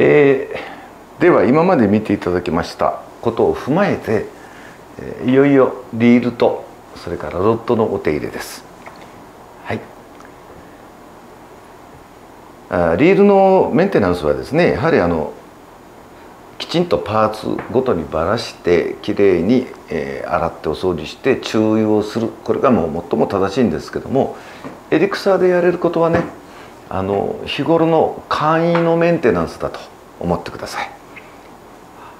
えー、では今まで見ていただきましたことを踏まえて、いよいよリールとそれからロッドのお手入れです。はい。あリールのメンテナンスはですねやはりあのきちんとパーツごとにばらしてきれいに、えー、洗ってお掃除して注意をする。これがもう最も正しいんですけどもエリクサーでやれることはねあの日頃の簡易のメンテナンスだと。思ってください。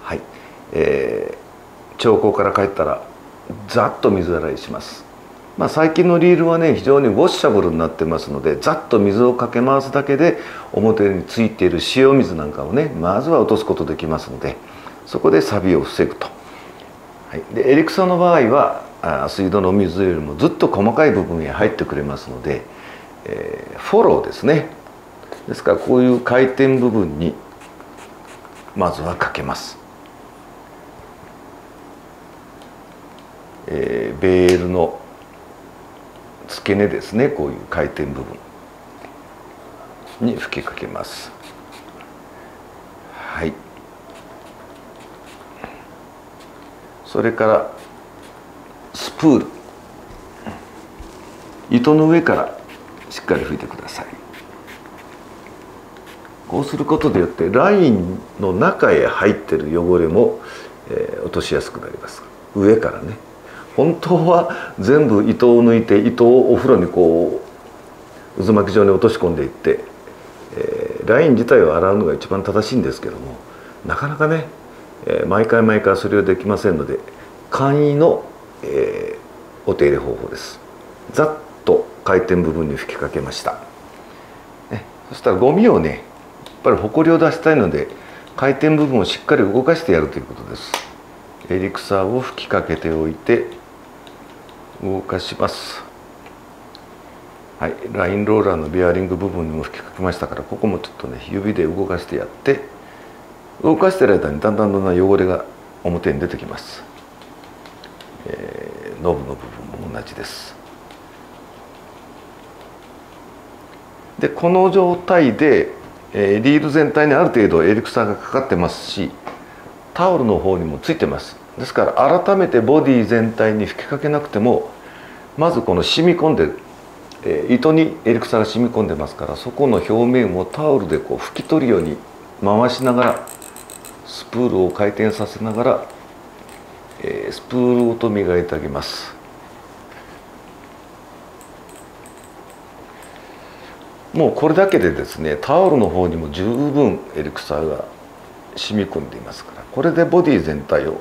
はい、えー、兆候から帰ったらざっと水洗いします。まあ、最近のリールはね非常にウォッシャブルになってますのでざっと水をかけ回すだけで表についている塩水なんかをねまずは落とすことできますのでそこで錆びを防ぐと。はい、でエリクサの場合はあ水道の水よりもずっと細かい部分へ入ってくれますので、えー、フォローですねですからこういう回転部分にまずはかけます。えー、ベールの付け根ですね。こういう回転部分に吹きかけます。はい。それからスプール。糸の上からしっかり拭いてください。こうすることによってラインの中へ入ってる汚れも、えー、落としやすくなります。上からね。本当は全部糸を抜いて糸をお風呂にこう渦巻き状に落とし込んでいって、えー、ライン自体を洗うのが一番正しいんですけどもなかなかね、えー、毎回毎回それはできませんので簡易の、えー、お手入れ方法です。ざっと回転部分に吹きかけました、ね、そしたらゴミをねぱりほこりを出したいので回転部分をしっかり動かしてやるということです。エリクサーを吹きかけておいて動かします。はい。ラインローラーのベアリング部分にも吹きかけましたからここもちょっとね指で動かしてやって動かしてる間にだんだんだんだん汚れが表に出てきます、えー、ノブの部分も同じです。でこの状態で、えー、リール全体にある程度エリクサーがかかってますしタオルの方にもついてます。ですから改めてボディ全体に吹きかけなくてもまずこの染み込んで、えー、糸にエリクサーが染み込んでますからそこの表面をタオルでこう拭き取るように回しながらスプールを回転させながら、えー、スプールごと磨いてあげます。もうこれだけでですねタオルの方にも十分エリクサーが染み込んでいますからこれでボディ全体を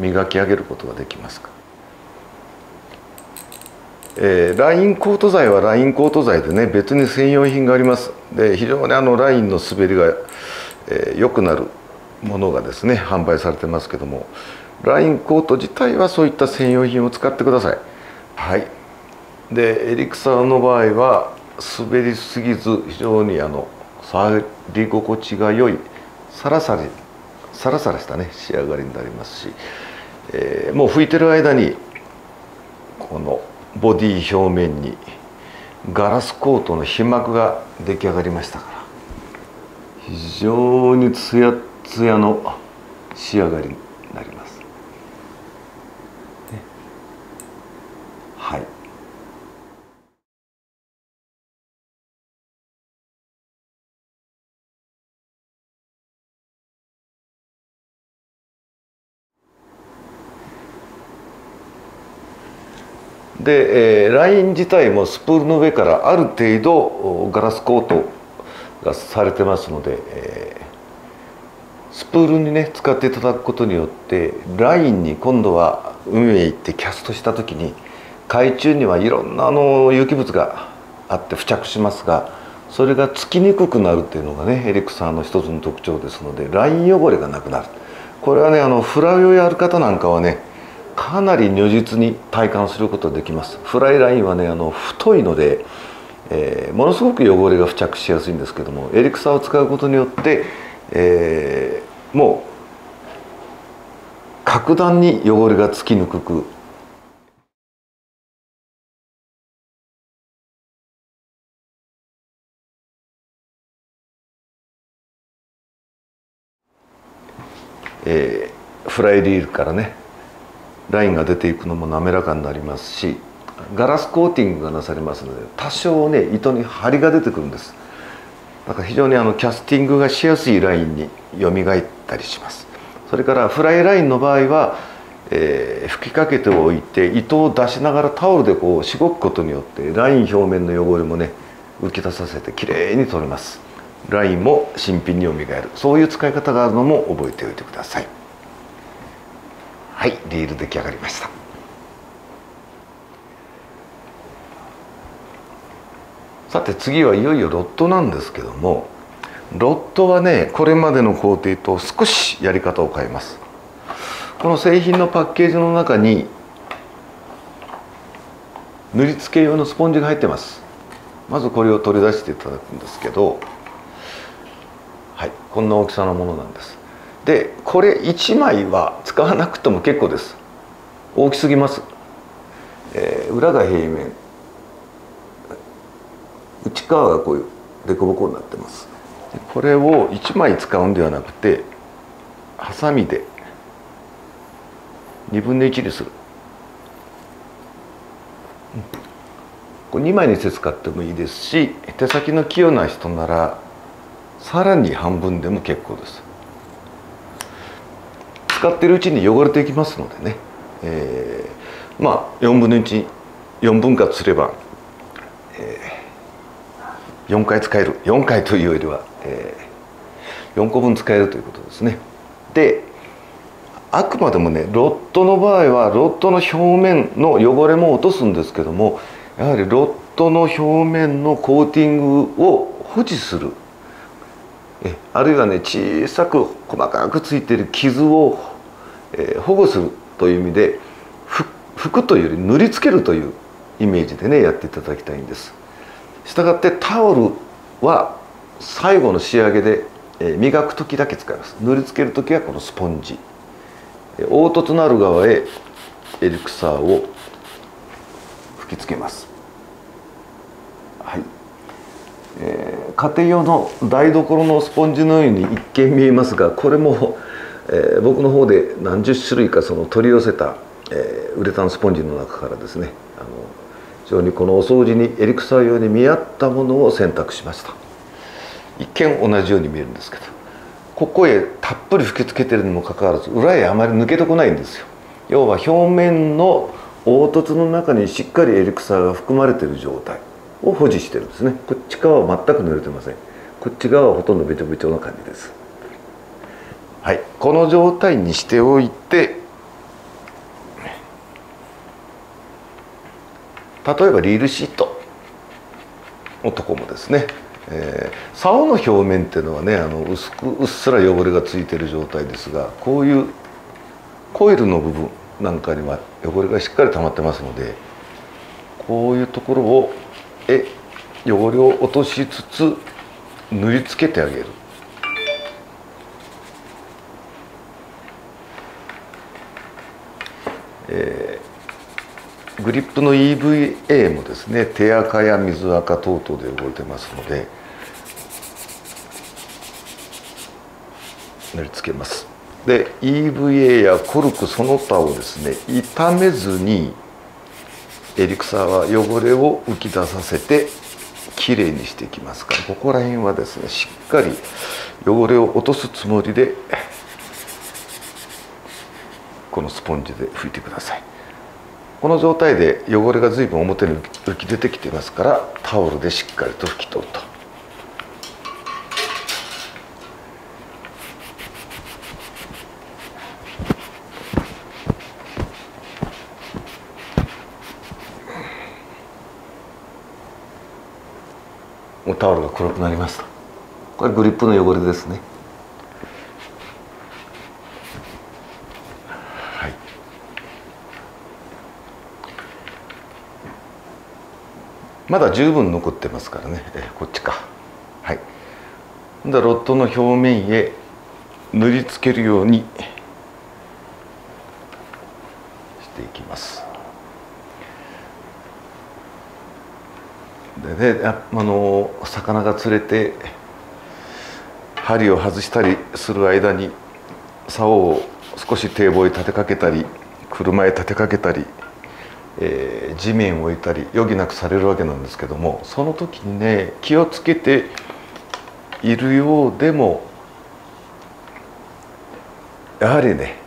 磨き上げることができますか、えー、ラインコート剤はラインコート剤でね別に専用品があります。で非常にあのラインの滑りが良、えー、くなるものがですね販売されてますけどもラインコート自体はそういった専用品を使ってください。はい。でエリクサーの場合は滑りすぎず非常にあの触り心地が良いサラサラサラサラしたね仕上がりになりますしえー、もう拭いてる間にこのボディ表面にガラスコートの皮膜が出来上がりましたから非常にツヤツヤの仕上がりになります。はいで、えー、ライン自体もスプールの上からある程度ガラスコートがされてますので、えー、スプールにね使っていただくことによってラインに今度は海へ行ってキャストした時に海中にはいろんなあの有機物があって付着しますがそれがつきにくくなるっていうのがねエリクサーの一つの特徴ですのでライン汚れがなくなる。これはねあのフライをやる方なんかはねかなり如実に体感することができます。フライラインはねあの太いので、えー、ものすごく汚れが付着しやすいんですけどもエリクサを使うことによって、えー、もう格段に汚れがつきにくく。えー、フライリールからねラインが出ていくのも滑らかになりますしガラスコーティングがなされますので多少ね糸に張りが出てくるんです。だから非常にあのキャスティングがしやすいラインによみがえったりします。それからフライラインの場合は、えー、吹きかけておいて糸を出しながらタオルでこうしごくことによってライン表面の汚れもね浮き出させてきれいに取れます。ラインも新品によみがえる。そういう使い方があるのも覚えておいてください。はいリール出来上がりました。さて次はいよいよロットなんですけどもロットはねこれまでの工程と少しやり方を変えます。この製品のパッケージの中に塗り付け用のスポンジが入ってます。まずこれを取り出していただくんですけどはいこんな大きさのものなんです。でこれ1枚は使わなくても結構です。大きすぎます、えー、裏が平面。内側がこういう凸凹になってます。これを1枚使うんではなくてハサミで2分の1にする、これ2枚にして使ってもいいですし手先の器用な人ならさらに半分でも結構です。使ってるうちに汚れていきますのでね、えー、まあ4分の14分割すれば、えー、4回使える4回というよりは、えー、4個分使えるということですね。であくまでもねロットの場合はロットの表面の汚れも落とすんですけどもやはりロットの表面のコーティングを保持する。えあるいはね小さく細かくついている傷をえー、保護するという意味で拭くというより塗りつけるというイメージでねやっていただきたいんです。したがってタオルは最後の仕上げで、えー、磨く時だけ使います。塗りつける時はこのスポンジ。凹凸のある側へエリクサーを吹きつけます。はい、えー、家庭用の台所のスポンジのように一見見えますがこれもえー、僕の方で何十種類かその取り寄せた、えー、ウレタンスポンジの中からですねあの非常にこのお掃除にエリクサー用に見合ったものを選択しました。一見同じように見えるんですけどここへたっぷり吹きつけてるにもかかわらず裏へあまり抜けてこないんですよ。要は表面の凹凸の中にしっかりエリクサーが含まれてる状態を保持してるんですね。こっち側は全く濡れてません。こっち側はほとんどべちょべちょな感じです。はい、この状態にしておいて例えばリールシートのとこもですね、えー、竿の表面っていうのはねあの薄くうっすら汚れがついてる状態ですがこういうコイルの部分なんかには汚れがしっかり溜まってますのでこういうところをえ汚れを落としつつ塗りつけてあげる。えー、グリップの EVA もですね手垢や水垢等々で汚れてますので塗りつけます。で EVA やコルクその他をですね傷めずにエリクサーは汚れを浮き出させてきれいにしていきますからここら辺はですねしっかり汚れを落とすつもりでこのスポンジで拭いてください。この状態で汚れが随分表に浮き出てきてますからタオルでしっかりと拭き取ると。もうタオルが黒くなりました。これグリップの汚れですね。まだ十分残ってますからね、えこっちか。はい。でロットの表面へ塗りつけるようにしていきます。でねあの魚が釣れて針を外したりする間に竿を少し堤防へ立てかけたり車へ立てかけたり、えー、地面を置いたり余儀なくされるわけなんですけどもその時にね気をつけているようでもやはりね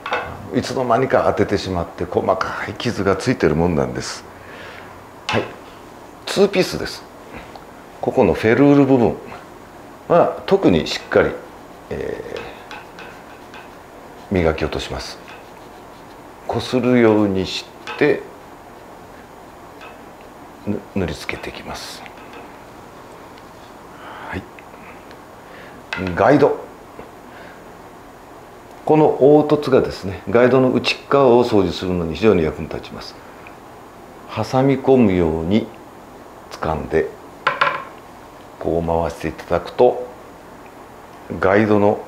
いつの間にか当ててしまって細かい傷がついてるもんなんです。はい。2ピースです。ここのフェルール部分。は特にしっかり、えー、磨き落とします。こするようにして塗りつけていきます。はい。ガイド。この凹凸がですねガイドの内側を掃除するのに非常に役に立ちます。挟み込むように掴んでこう回していただくとガイドの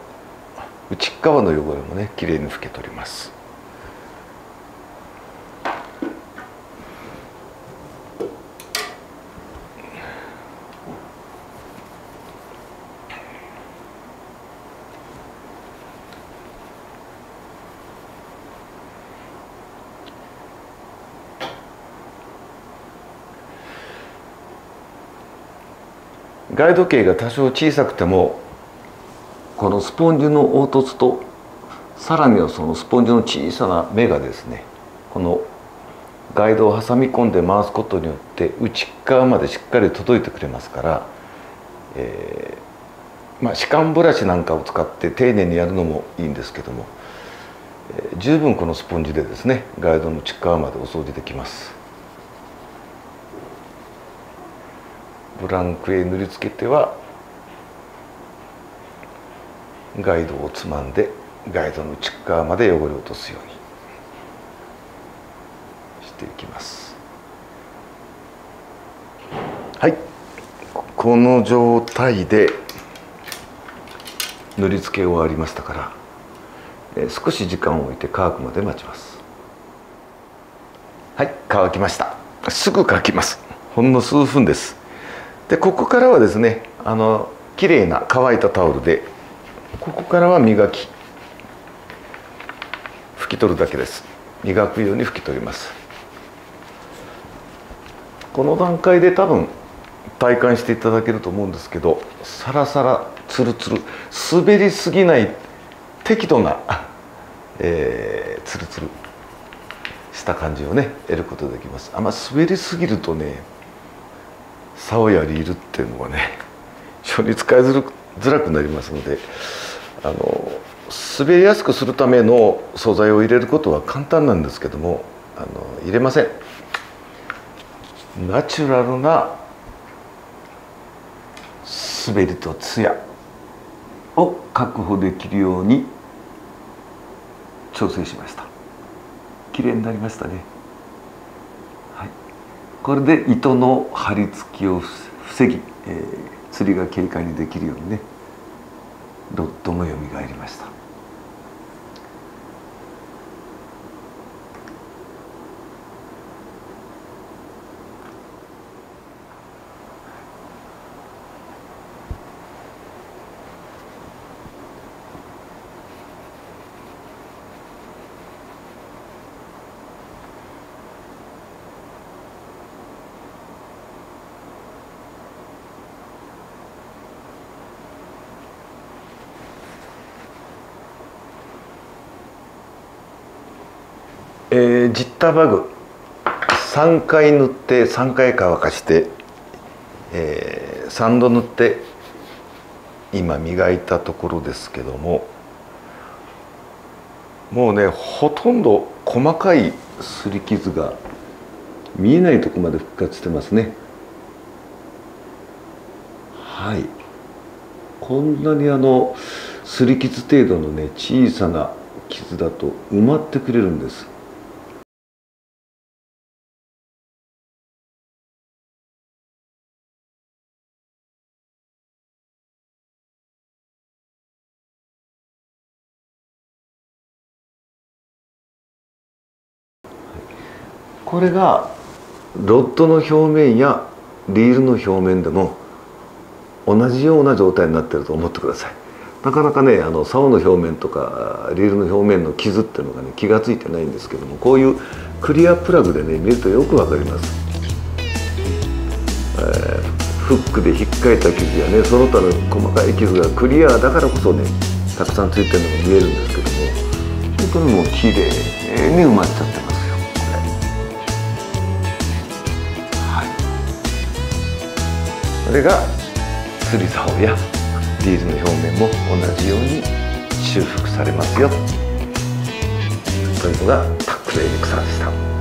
内側の汚れもねきれいに拭け取ります。ガイド径が多少小さくてもこのスポンジの凹凸とさらにはそのスポンジの小さな目がですねこのガイドを挟み込んで回すことによって内側までしっかり届いてくれますから、えー、まあ、歯間ブラシなんかを使って丁寧にやるのもいいんですけども、えー、十分このスポンジでですねガイドの内側までお掃除できます。ブランクへ塗りつけてはガイドをつまんでガイドの内側まで汚れを落とすようにしていきます。はい。この状態で塗り付け終わりましたから、え少し時間を置いて乾くまで待ちます。はい。乾きました。すぐ乾きます。ほんの数分です。でここからはですねあの綺麗な乾いたタオルでここからは磨き拭き取るだけです。磨くように拭き取ります。この段階で多分体感していただけると思うんですけどサラサラツルツル滑りすぎない適度な、えー、ツルツルした感じをね得ることができます。あんま滑りすぎるとね竿やリールっていうのはね非常に使いづらくなりますのであの滑りやすくするための素材を入れることは簡単なんですけどもあの入れません。ナチュラルな滑りとツヤを確保できるように調整しました。綺麗になりましたね。これで糸の張り付きを防ぎ、えー、釣りが軽快にできるようにねロッドもよみがえりました？えー、ジッターバグ。3回塗って3回乾かして、えー、3度塗って今磨いたところですけどももうねほとんど細かい擦り傷が見えないとこまで復活してますね。はい。こんなにあの擦り傷程度のね小さな傷だと埋まってくれるんです。これがロッドの表面やリールの表面でも同じような状態になってると思ってください。なかなかねあの竿の表面とかリールの表面の傷っていうのがね気が付いてないんですけどもこういうクリアプラグでね見るとよくわかります、えー、フックで引っかいた傷やねその他の細かい傷がクリアだからこそねたくさんついてるのが見えるんですけども本当にもう綺麗に埋まっちゃってます。それが釣り竿やリールの表面も同じように修復されますよというのがタックルエリクサーでした。